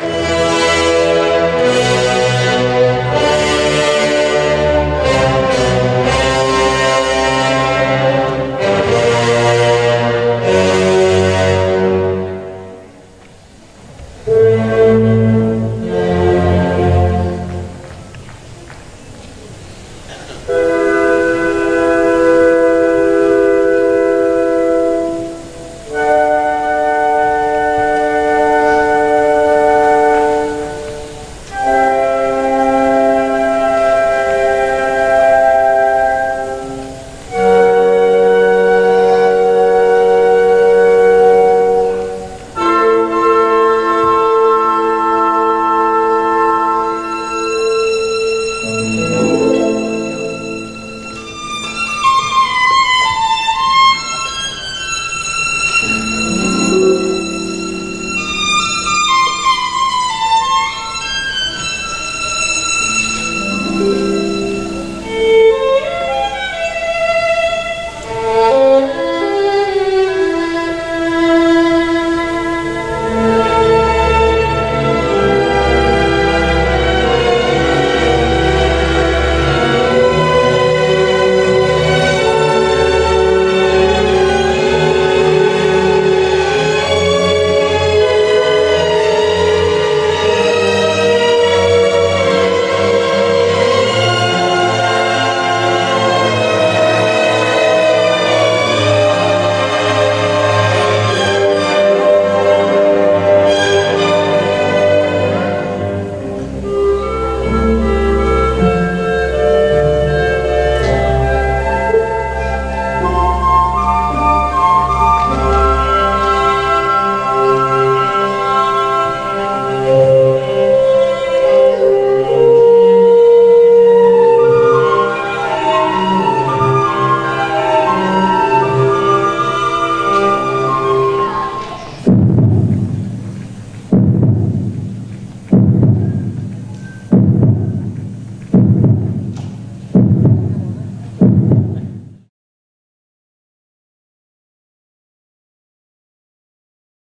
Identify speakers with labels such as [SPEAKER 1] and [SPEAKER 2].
[SPEAKER 1] Yeah.